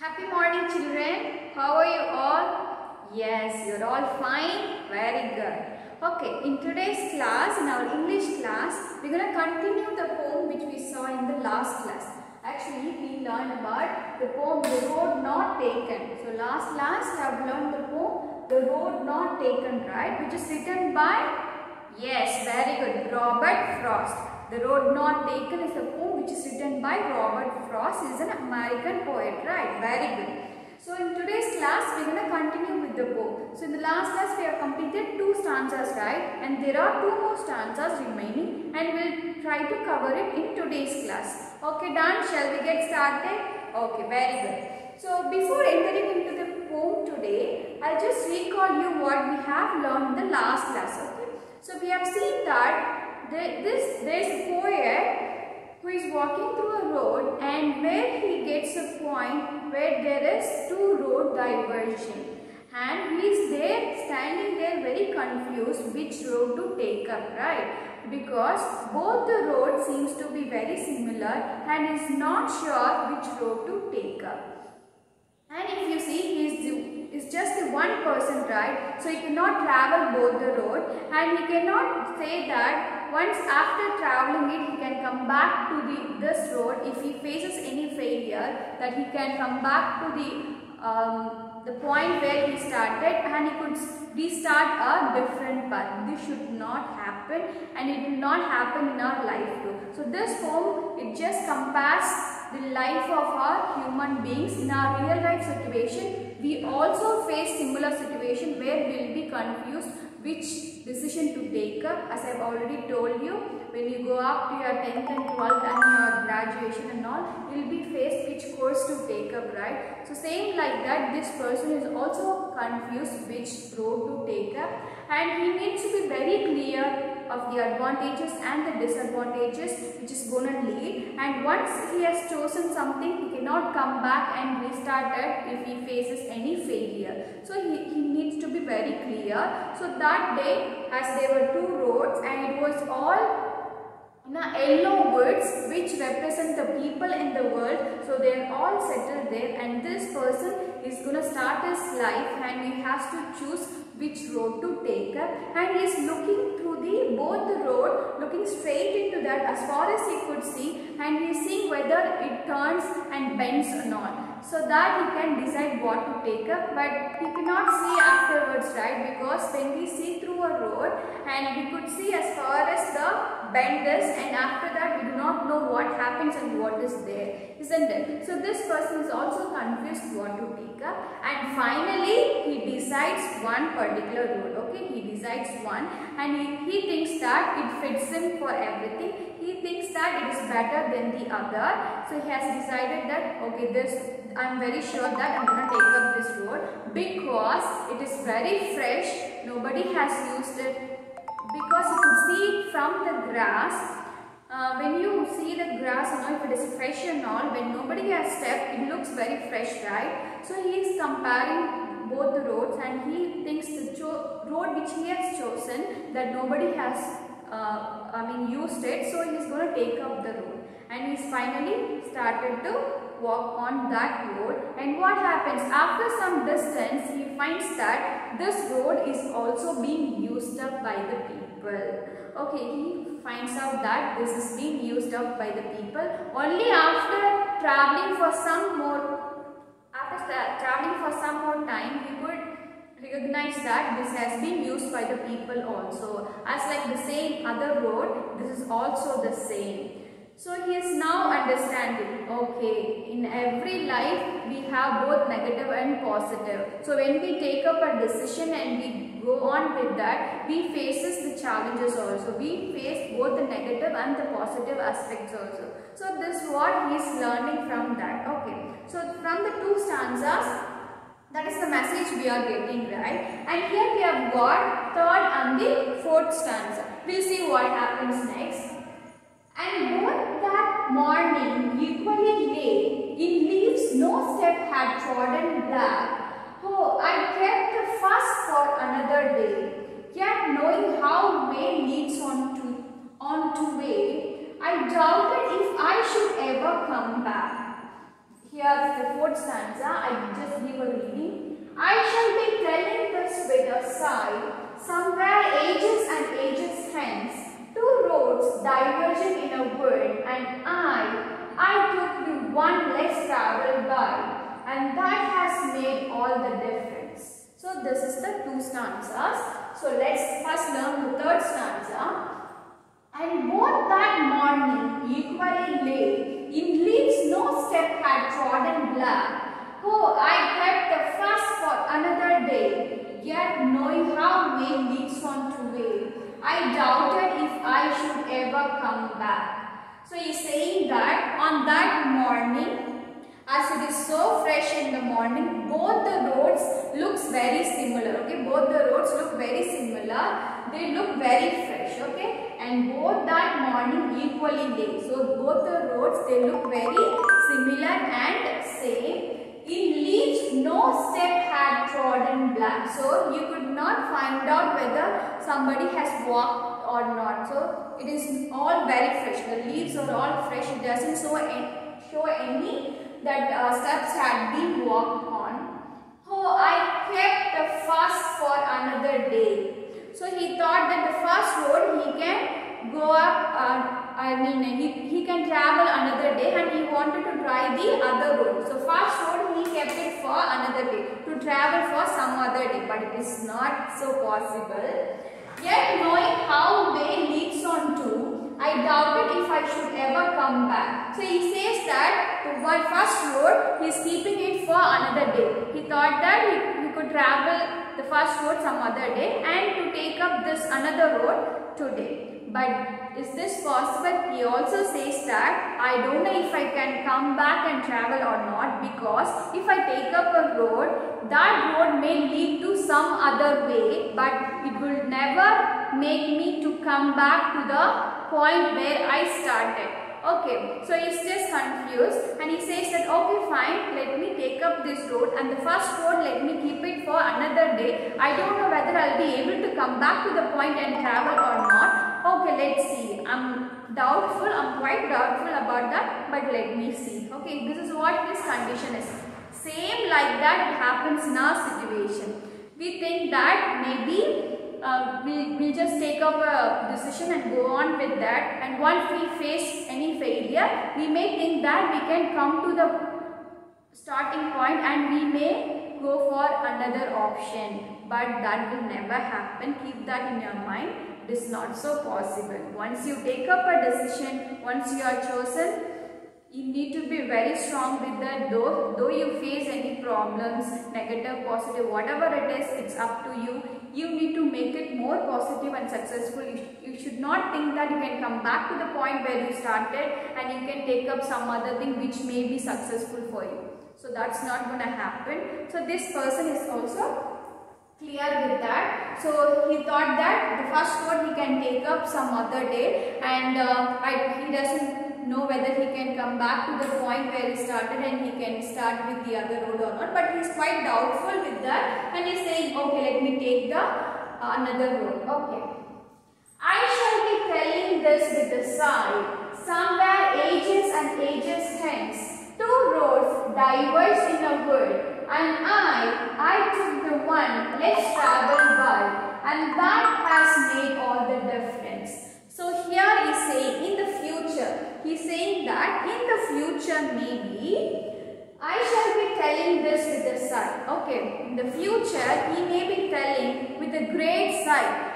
Happy morning children. How are you all? Yes, you're all fine. Very good. Okay, in today's class, in our English class, we're going to continue the poem which we saw in the last class. Actually, we learned about the poem The Road Not Taken. So, last class, we have learned the poem The Road Not Taken, right? Which is written by Yes, very good. Robert Frost. The Road Not Taken is a poem which is written by Robert Frost. He is an American poet, right? Very good. So in today's class, we are going to continue with the poem. So in the last class, we have completed two stanzas, right? And there are two more stanzas remaining and we'll try to cover it in today's class. Okay, done? Shall we get started? Okay, very good. So before entering into the poem today, I'll just recall you what we have learned in the last class, okay? So we have seen that there, this, there is a poet who is walking through a road and where he gets a point where there is two road diversion. And he is there standing there very confused which road to take up right? Because both the road seems to be very similar and is not sure which road to take up. And if you see he is is just the one person right? So he cannot travel both the road and he cannot say that once after traveling it he can come back to the this road if he faces any failure that he can come back to the um, the point where he started and he could restart a different path. This should not happen and it will not happen in our life too. So this poem it just compares the life of our human beings in our real life situation. We also face similar situation where we will be confused which decision to take up as I have already told you when you go up to your 10th and 12th and your graduation and all you will be faced which course to take up right. So same like that this person is also confused which road to take up and he needs to be very clear of the advantages and the disadvantages which is going to lead and once he has chosen something he cannot come back and restart it if he faces any failure. So he, he needs to be very clear. So that day as there were two roads and it was all now yellow woods which represent the people in the world so they are all settled there and this person is going to start his life and he has to choose which road to take up and he is looking the both the road looking straight into that as far as he could see and he is seeing whether it turns and bends or not. So that he can decide what to take up but he cannot see afterwards right? Because when we see through a road and we could see as far as the bend this and after that we do not know what happens and what is there isn't it? So this person is also confused what to take up. And finally he decides one particular road okay? He decides one and he, he thinks that it fits him for everything. He thinks that it is better than the other. So he has decided that okay this I'm very sure that I'm going to take up this road because it is very fresh. Nobody has used it because you see from the grass. Uh, when you see the grass, you know, if it is fresh and all, when nobody has stepped, it looks very fresh, right? So he is comparing both the roads and he thinks the road which he has chosen that nobody has, uh, I mean, used it. So he is going to take up the road and he's finally started to walk on that road. And what happens? After some distance he finds that this road is also being used up by the people. Okay he finds out that this is being used up by the people. Only after traveling for some more after traveling for some more time he could recognize that this has been used by the people also. As like the same other road this is also the same so he is now understanding, okay, in every life we have both negative and positive. So when we take up a decision and we go on with that, we faces the challenges also. We face both the negative and the positive aspects also. So this is what he is learning from that. Okay. So from the two stanzas, that is the message we are getting right. And here we have got third and the fourth stanza. We'll see what happens next. And both that morning equally lay, in leaves no step had trodden black. Oh, I kept the fuss for another day, yet knowing how way leads on to, on to way, I doubted if I should ever come back. Here's the fourth stanza, I just give a reading. I shall be telling this a sigh, somewhere ages and ages hence, diverging in a wood, and I, I took the one less travelled by, and that has made all the difference. So this is the two stanzas. So let's first learn the third stanza. And both that morning equally lay, in leaves no step had trodden black. Oh, I kept the fuss for another day, yet knowing how May leads on to way, I doubted if I should ever come back. So he's saying that on that morning, as it is so fresh in the morning, both the roads looks very similar, okay? Both the roads look very similar. They look very fresh, okay? and both that morning equally lay. So both the roads they look very similar and same. In no step had trodden black. So you could not find out whether somebody has walked or not. So it is all very fresh. The leaves are all fresh. It doesn't show any, show any that uh, steps had been walked on. Oh, I kept the fast for another day. So he thought that the first road he can go up, uh, I mean he, he can travel another day and he wanted to try the other road. So first road he kept it for another day to travel for some other day but it is not so possible. Yet knowing how way leads on to, I doubted if I should ever come back. So he says that one first road he is keeping it for another day. He thought that he, he could travel the first road some other day and to take up this another road today. But is this possible? He also says that I don't know if I can come back and travel or not because if I take up a road, that road may lead to some other way but it will never make me to come back to the point where I started. Okay, so he's just confused and he says that okay fine, let me take up this road and the first road let me keep it for another day. I don't know whether I'll be able to come back to the point and travel or not. Okay, let's see. I'm doubtful, I'm quite doubtful about that but let me see. Okay, this is what this condition is. Same like that happens in our situation. We think that maybe uh, we will just take up a decision and go on with that and once we face any failure we may think that we can come to the starting point and we may go for another option but that will never happen keep that in your mind it is not so possible. Once you take up a decision once you are chosen you need to be very strong with that though though you face any problems negative positive whatever it is it's up to you. You need to make it more positive and successful. You, sh you should not think that you can come back to the point where you started and you can take up some other thing which may be successful for you. So that's not going to happen. So this person is also clear with that. So he thought that the first road he can take up some other day and uh, I, he doesn't know whether he can come back to the point where he started and he can start with the other road or not. But he's quite doubtful with that and he's saying okay let me take the uh, another road. Okay. I shall be telling this with a sigh. Somewhere ages and ages hence, two roads diverge in a wood and I, I took the one less traveled by and that has made all the difference. So here he is saying in the future, he is saying that in the future maybe I shall be telling this with a sigh. Okay, in the future he may be telling with a great sigh.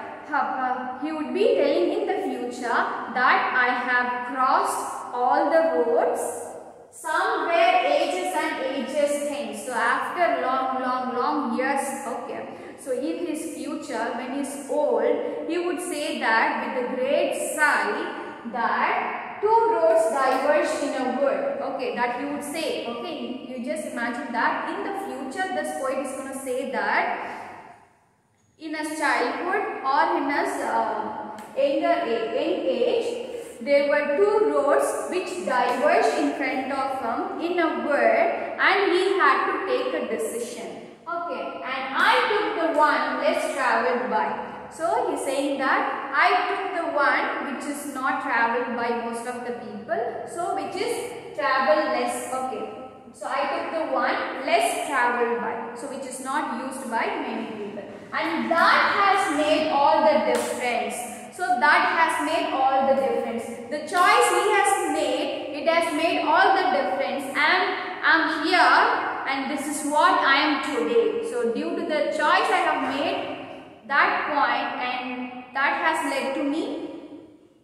He would be telling in the future that I have crossed all the roads some were ages and ages things. So after long, long, long years, okay. So in his future, when he's old, he would say that with a great sigh that two roads diverged in a wood. Okay, that he would say. Okay, you just imagine that in the future, this poet is going to say that in his childhood or in his uh, younger age, there were two roads which diverged in front of him in a wood and he had to take a decision. Okay, and I took the one less travelled by. So he's saying that I took the one which is not travelled by most of the people. So which is travel less. Okay, So I took the one less traveled by. So which is not used by many people. And that has made all the difference. So that has made all the difference. The choice he has made, it has made all the difference. And I'm here and this is what I am today. So due to the choice I have made, that point and that has led to me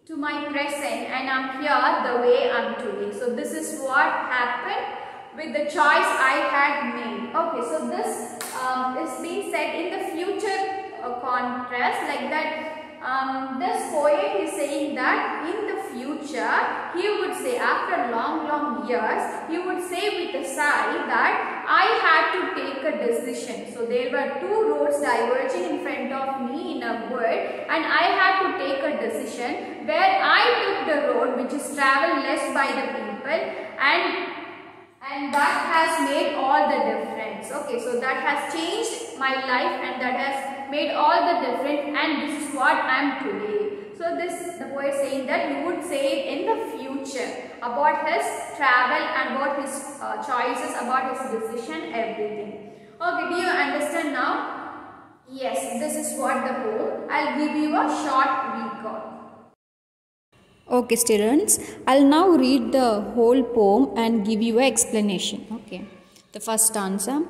to my present and I'm here the way I'm today. So this is what happened with the choice I had made. Okay, so this um, is being said in the future uh, contrast like that um, this poet is saying that in the future he would say after long long years he would say with a sigh that I had to take a decision. So there were two roads diverging in front of me in a wood and I had to take a decision where I took the road which is traveled less by the people and and that has made all the difference. Okay, so that has changed my life and that has made all the difference and this is what I am today. So this the poet saying that he would say in the future about his travel and about his uh, choices, about his decision, everything. Okay, do you understand now? Yes, this is what the poem. I'll give you a short recall. Okay students, I'll now read the whole poem and give you an explanation. Okay, the first answer.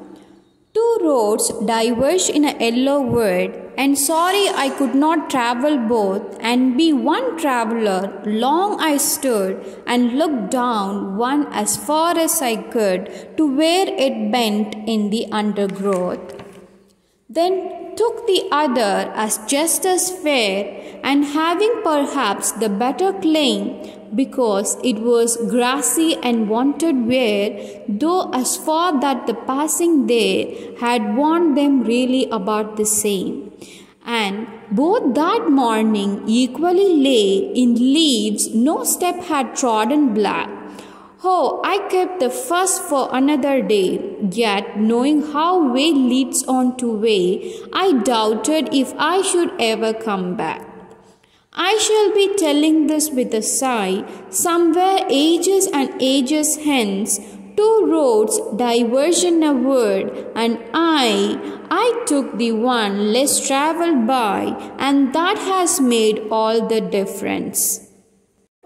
Two roads diverged in a yellow wood, and sorry I could not travel both and be one traveller. Long I stood and looked down one as far as I could to where it bent in the undergrowth. Then took the other as just as fair, and having perhaps the better claim, because it was grassy and wanted wear, though as far that the passing there had warned them really about the same. And both that morning equally lay in leaves, no step had trodden black. Oh, I kept the first for another day, yet knowing how way leads on to way, I doubted if I should ever come back. I shall be telling this with a sigh, somewhere ages and ages hence, two roads diverge in a word, and I, I took the one less travelled by, and that has made all the difference.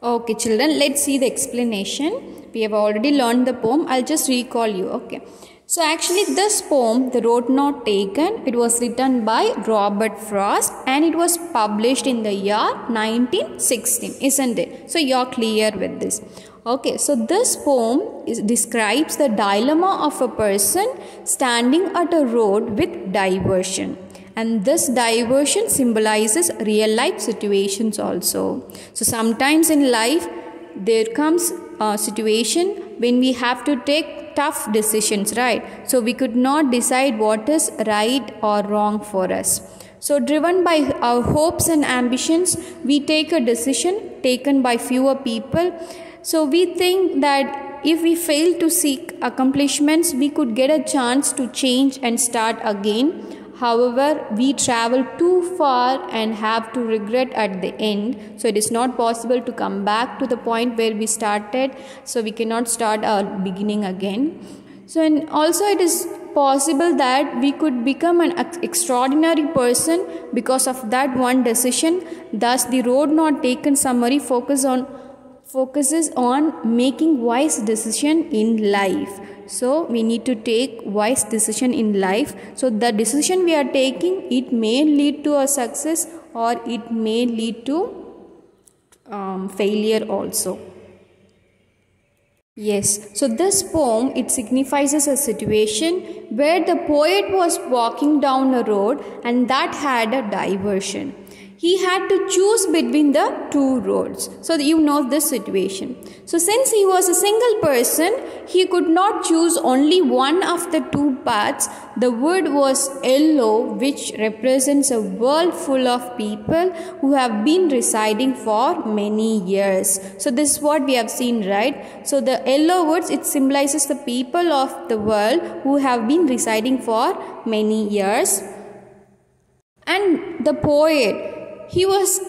Okay, children, let's see the explanation. We have already learned the poem. I'll just recall you. Okay. So actually this poem, The Road Not Taken, it was written by Robert Frost and it was published in the year 1916, isn't it? So you're clear with this. Okay, so this poem is, describes the dilemma of a person standing at a road with diversion. And this diversion symbolizes real life situations also. So sometimes in life, there comes a situation when we have to take tough decisions, right? So we could not decide what is right or wrong for us. So, driven by our hopes and ambitions, we take a decision taken by fewer people. So, we think that if we fail to seek accomplishments, we could get a chance to change and start again. However, we travel too far and have to regret at the end. So it is not possible to come back to the point where we started. So we cannot start our beginning again. So and also it is possible that we could become an extraordinary person because of that one decision. Thus the road not taken summary focus on focuses on making wise decision in life. So we need to take wise decision in life. So the decision we are taking it may lead to a success or it may lead to um, failure also. Yes. So this poem it signifies a situation where the poet was walking down a road and that had a diversion he had to choose between the two roads. So you know this situation. So since he was a single person, he could not choose only one of the two paths. The wood was yellow, which represents a world full of people who have been residing for many years. So this is what we have seen, right? So the yellow woods, it symbolizes the people of the world who have been residing for many years. And the poet he was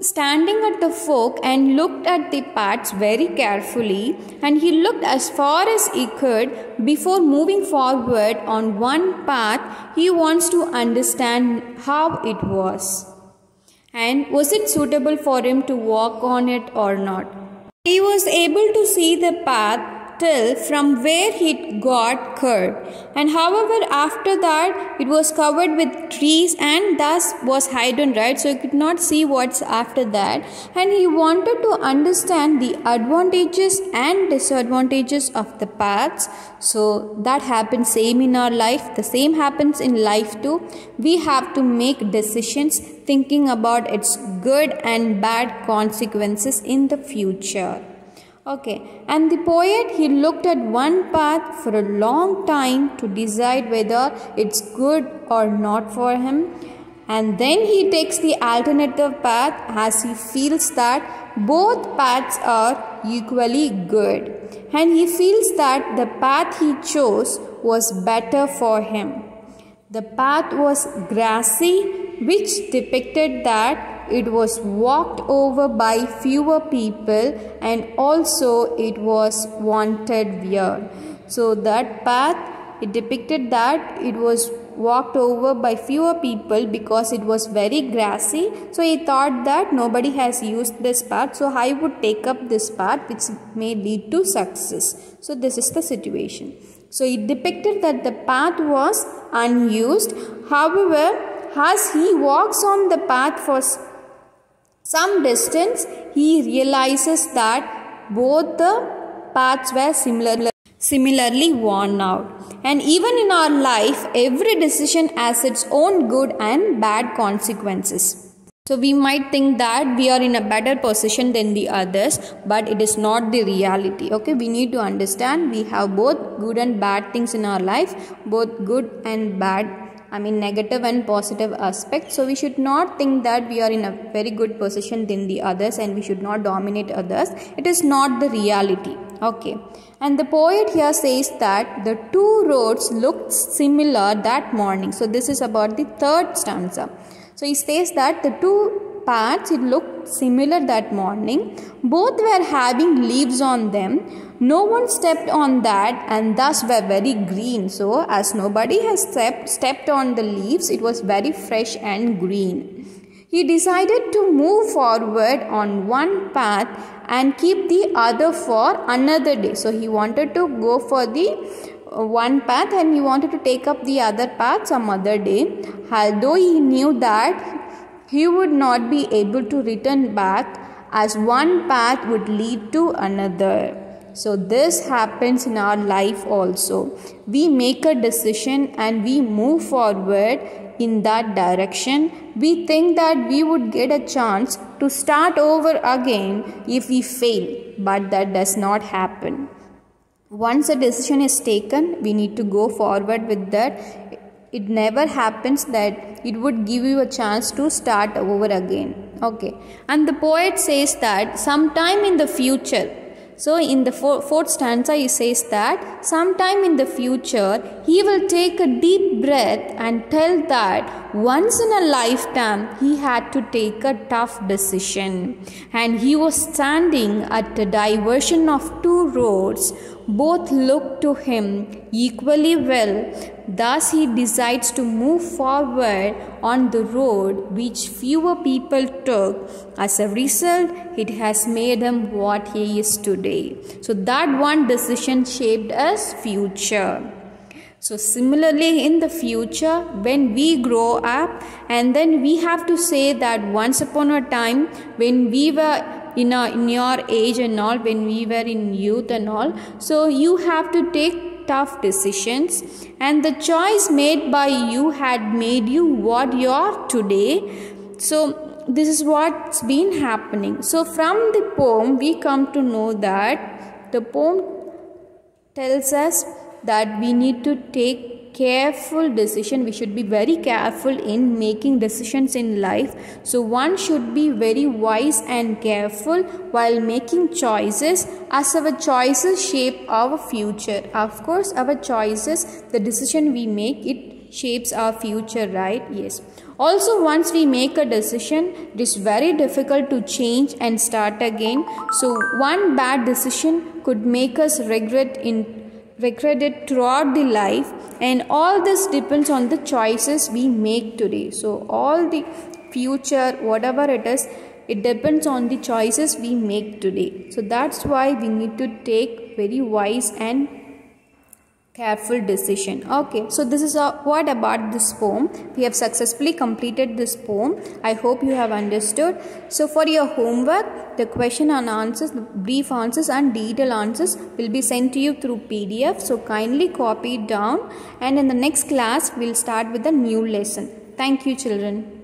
standing at the fork and looked at the paths very carefully and he looked as far as he could before moving forward on one path. He wants to understand how it was and was it suitable for him to walk on it or not. He was able to see the path from where it got curved. And however, after that, it was covered with trees and thus was hidden, right? So he could not see what's after that. And he wanted to understand the advantages and disadvantages of the paths. So that happens same in our life. The same happens in life too. We have to make decisions thinking about its good and bad consequences in the future. Okay, and the poet he looked at one path for a long time to decide whether it's good or not for him, and then he takes the alternative path as he feels that both paths are equally good, and he feels that the path he chose was better for him. The path was grassy, which depicted that it was walked over by fewer people and also it was wanted weird. So that path it depicted that it was walked over by fewer people because it was very grassy. So he thought that nobody has used this path. So i would take up this path which may lead to success. So this is the situation. So it depicted that the path was unused. However as he walks on the path for some distance, he realizes that both the paths were similar, similarly worn out. And even in our life, every decision has its own good and bad consequences. So we might think that we are in a better position than the others, but it is not the reality. Okay, we need to understand we have both good and bad things in our life, both good and bad I mean negative and positive aspects. So we should not think that we are in a very good position than the others and we should not dominate others. It is not the reality. Okay. And the poet here says that the two roads looked similar that morning. So this is about the third stanza. So he says that the two paths it looked similar that morning. Both were having leaves on them no one stepped on that and thus were very green. So, as nobody has stepped, stepped on the leaves, it was very fresh and green. He decided to move forward on one path and keep the other for another day. So, he wanted to go for the uh, one path and he wanted to take up the other path some other day. Although he knew that he would not be able to return back as one path would lead to another. So, this happens in our life also. We make a decision and we move forward in that direction. We think that we would get a chance to start over again if we fail, but that does not happen. Once a decision is taken, we need to go forward with that. It never happens that it would give you a chance to start over again. Okay, and the poet says that sometime in the future, so, in the fourth stanza, he says that sometime in the future, he will take a deep breath and tell that once in a lifetime, he had to take a tough decision. And he was standing at the diversion of two roads both looked to him equally well. Thus, he decides to move forward on the road which fewer people took. As a result, it has made him what he is today. So, that one decision shaped his future. So, similarly, in the future, when we grow up, and then we have to say that once upon a time, when we were in, a, in your age and all when we were in youth and all so you have to take tough decisions and the choice made by you had made you what you are today. So this is what's been happening. So from the poem we come to know that the poem tells us that we need to take careful decision. We should be very careful in making decisions in life. So one should be very wise and careful while making choices as our choices shape our future. Of course our choices the decision we make it shapes our future right? Yes. Also, once we make a decision, it is very difficult to change and start again. So, one bad decision could make us regret in regret it throughout the life and all this depends on the choices we make today. So all the future whatever it is it depends on the choices we make today. So that's why we need to take very wise and careful decision. Okay so this is a, what about this poem? We have successfully completed this poem. I hope you have understood. So for your homework the question and answers brief answers and detailed answers will be sent to you through pdf so kindly copy it down. And in the next class we'll start with a new lesson. Thank you children